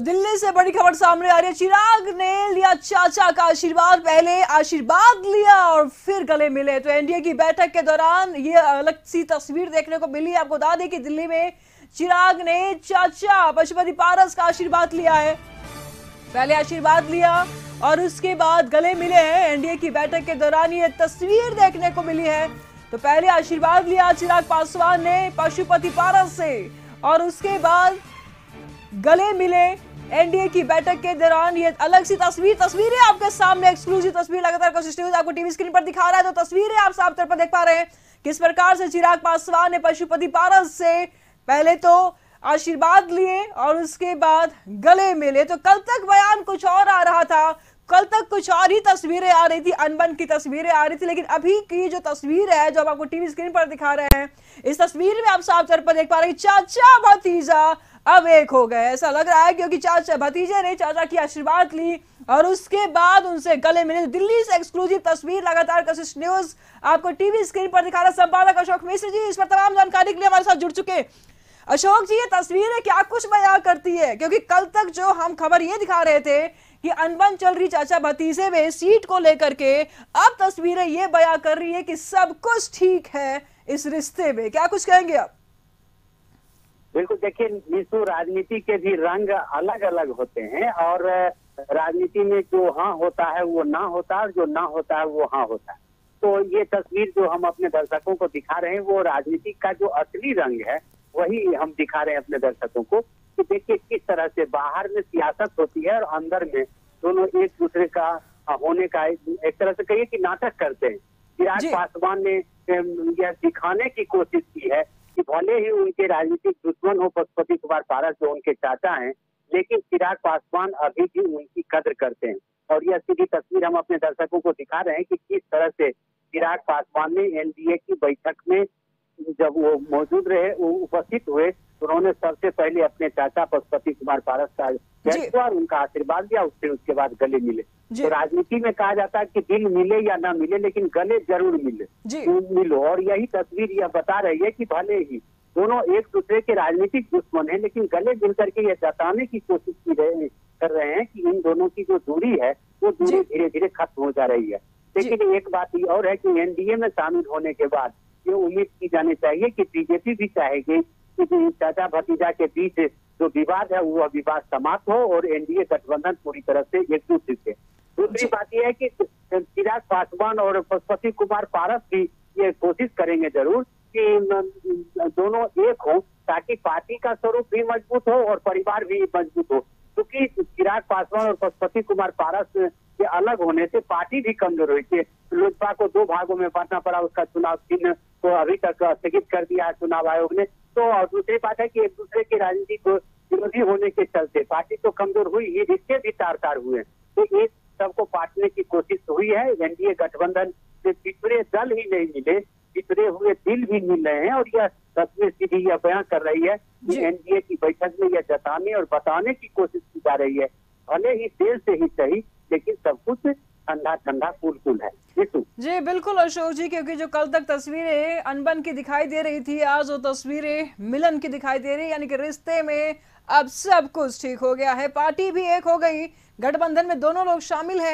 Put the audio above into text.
दिल्ली से बड़ी खबर सामने आ रही है। चिराग ने लिया चाचा का आशीर्वाद। पहले आशीर्वाद लिया और फिर गले मिले। तो एनडीए की बैठक के दौरान ये अलग सी तस्वीर देखने को मिली। आपको बता दें कि दिल्ली में चिराग ने चाचा पशुपति पारस का आशीर्वाद लिया है। पहले आशीर्वाद लिया और उसके बाद गले मिले हैं। एनडीए की बैठक के दौरान ये तस्वीर देखने को मिली है। तो पहले आशीर्वाद लिया चिराग पासवान ने पशुपति पारस से और उसके बाद गले मिले एनडीए की बैठक के दौरान ये अलग सी तस्वीर, तस्वीरें आपके सामने एक्सक्लूसिव तस्वीर लगातार आपको टीवी स्क्रीन पर दिखा रहा है। तो तस्वीरें आप साफ़ तौर पर देख पा रहे हैं, किस प्रकार से चिराग पासवान ने पशुपति पारस से पहले तो आशीर्वाद लिए और उसके बाद गले मिले। तो कल तक बयान कुछ और आ रहा था। कल तक कुछ और ही तस्वीरें आ रही थी। अनबन की तस्वीरें आ रही थी, लेकिन अभी की जो तस्वीर है, जो आपको टीवी स्क्रीन पर दिखा रहे हैं, इस तस्वीर में आप साफ़ तौर पर देख पा रहे हैं, चाचा भतीजा अब एक हो गए ऐसा लग रहा है क्योंकि चाचा भतीजे ने चाचा की आशीर्वाद ली और उसके बाद उनसे गले मिले दिल्ली से एक्सक्लूसिव तस्वीर लगातार कशिश न्यूज़ आपको टीवी स्क्रीन पर दिखा रहा संपादक अशोक मिश्र जी। इस पर तमाम जानकारी के लिए हमारे साथ जुड़ चुके अशोक जी, ये तस्वीरें क्या कुछ बयां करती है? क्योंकि कल तक जो हम खबर ये दिखा रहे थे कि अनबन चल रही चाचा भतीजे में सीट को लेकर के अब तस्वीरें ये बयां कर रही है कि सब कुछ ठीक है इस रिश्ते में। क्या कुछ कहेंगे आप? बिल्कुल देखिए निशु राजनीति के भी रंग अलग अलग होते हैं और राजनीति में जो हाँ होता है वो ना होता है और जो ना होता है वो हाँ होता है। तो ये तस्वीर जो हम अपने दर्शकों को दिखा रहे हैं वो राजनीति का जो असली रंग है वही हम दिखा रहे हैं अपने दर्शकों को कि देखिए किस तरह से बाहर में सियासत होती है और अंदर में दोनों एक दूसरे का होने का एक तरह से कहिए कि नाटक करते हैं। चिराग पासवान ने यह दिखाने की कोशिश की है भले ही उनके राजनीतिक दुश्मन हो, पशुपति कुमार पारस जो उनके चाचा हैं, लेकिन चिराग पासवान अभी भी उनकी कदर करते हैं। और यह सीधी तस्वीर हम अपने दर्शकों को दिखा रहे हैं कि किस तरह से चिराग पासवान ने एनडीए की बैठक में जब वो मौजूद रहे वो उपस्थित हुए तो उन्होंने सबसे पहले अपने चाचा पशुपति कुमार पारस का उनका आशीर्वाद दिया उससे उसके बाद गले मिले। तो राजनीति में कहा जाता है कि दिल मिले या ना मिले लेकिन गले ज़रूर मिले। मिलो। और यही तस्वीर यह बता रही है कि भले ही दोनों एक दूसरे के राजनीतिक दुश्मन है लेकिन गले मिलकर करके यह जताने की कोशिश की रहे कर रहे हैं कि इन दोनों की जो दूरी है वो दूरी धीरे धीरे खत्म हो जा रही है। लेकिन एक बात ये और है कि एनडीए में शामिल होने के बाद ये उम्मीद की जानी चाहिए कि बीजेपी भी चाहेगी कि चाचा भतीजा के बीच जो विवाद है वो विवाद समाप्त हो और एनडीए गठबंधन पूरी तरह से एकजुट दिखे दूसरी बात यह है कि चिराग पासवान और पशुपति कुमार पारस भी ये कोशिश करेंगे ज़रूर कि दोनों एक हो ताकि पार्टी का स्वरूप भी मज़बूत हो और परिवार भी मज़बूत हो। क्योंकि चिराग पासवान और पशुपति कुमार पारस के अलग होने से पार्टी भी कमज़ोर हुई थी लोजपा को दो भागों में बांटना पड़ा उसका चुनाव चिन्ह को अभी तक स्थगित कर दिया है चुनाव आयोग ने। तो और दूसरी बात है कि एक दूसरे की राजनीति को विरोधी होने के चलते पार्टी तो कमज़ोर हुई ये रिश्ते भी तार तार हुए तो एक सबको बांटने की कोशिश हुई है। एनडीए गठबंधन से पिछड़े दल ही नहीं मिले पिछड़े हुए दिल भी मिल रहे हैं और यह तस्वीर सीधी यह बयां कर रही है कि एनडीए की बैठक में यह जताने और बताने की कोशिश की जा रही है। भले ही देर से ही सही लेकिन सब कुछ ठंडा ठंडा कूल कूल है। जी, बिल्कुल अशोक जी, क्योंकि जो कल तक तस्वीरें अनबन की दिखाई दे रही थी, आज वो तस्वीरें मिलन की दिखाई दे रही यानी कि रिश्ते में अब सब कुछ ठीक हो गया है। पार्टी भी एक हो गई। गठबंधन में दोनों लोग शामिल हैं।